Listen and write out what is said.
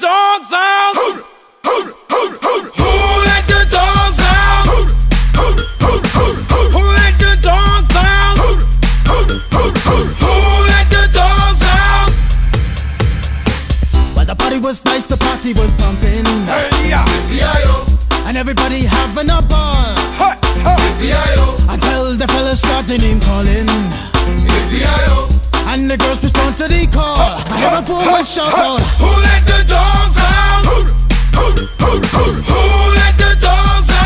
dogs out? Who Who? Who? Who? Who let the dogs out? Who Who? Who? Who? Who let the dogs out? Who Who? Who? Who? Who let the dogs out? Well, the party was nice, the party was pumping, Hey, yeah. and everybody having a ball. Hey, hey. Until the fellas started name calling, and the girls respond to the call. I hear a poor one shout out. Who let